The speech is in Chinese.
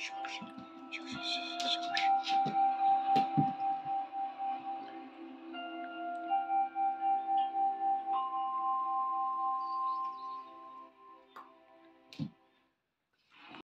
是不是就是是？